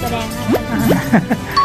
แส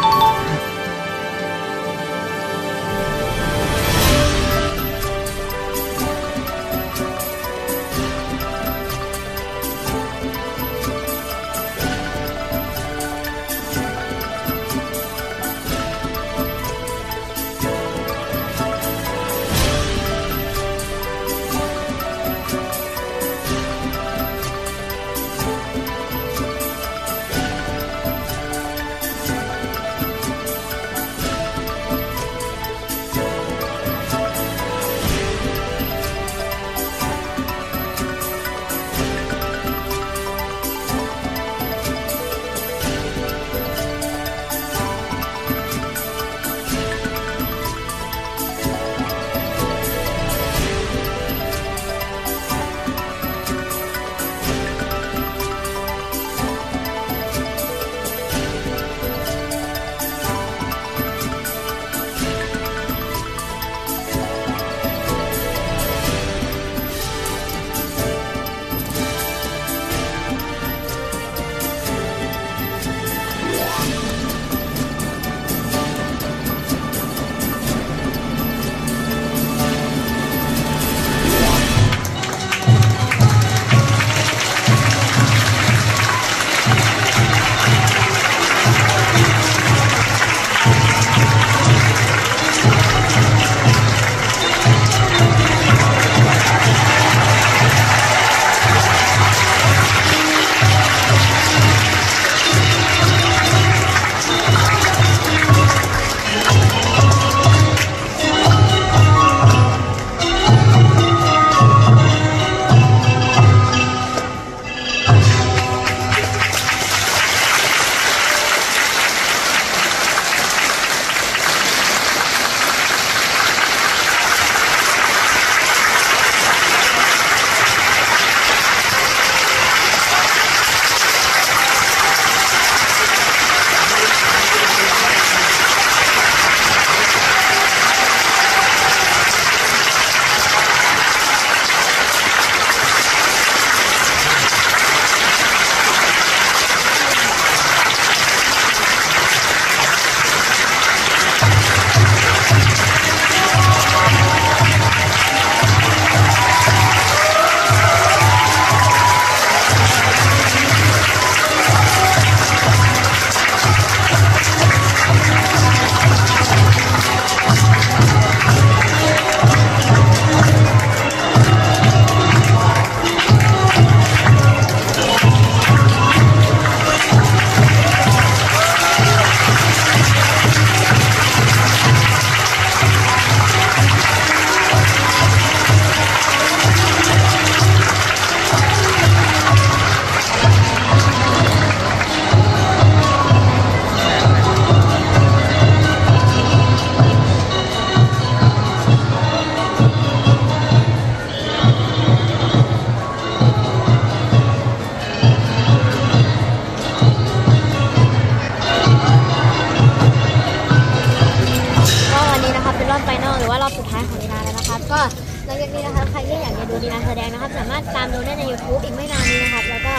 ามารถตามดูได้ใน YouTube อีกไม่นานนี้นะครับ แล้วก็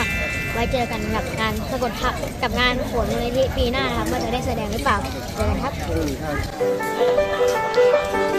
ไว้เจอกันกับงานสะกดทับกับงานโขนมูลนิธิปีหน้านะครับว่าจะได้แสดงหรือเปล่าเจอกันครับ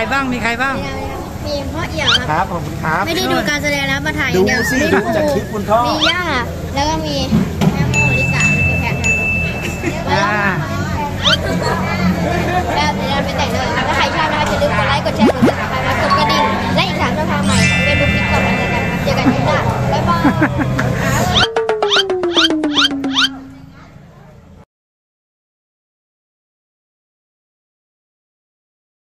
ใครบ้างมีใครบ้าง มีพ่อเอี่ยมครับขอบคุณครับไม่ได้ดูการแสดงแล้วมาถ่ายเดียวสิดูจากคลิปคุณพ่อมีย่า แล้วก็มีแม่โมลิกาเป็นกรับแล้วก็อ่แล้วเดี๋ยเราไปแต่งเลย